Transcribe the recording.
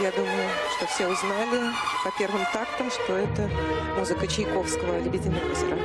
я думаю, что все узнали по первым тактам, что это музыка Чайковского «Лебединое озеро».